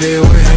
they day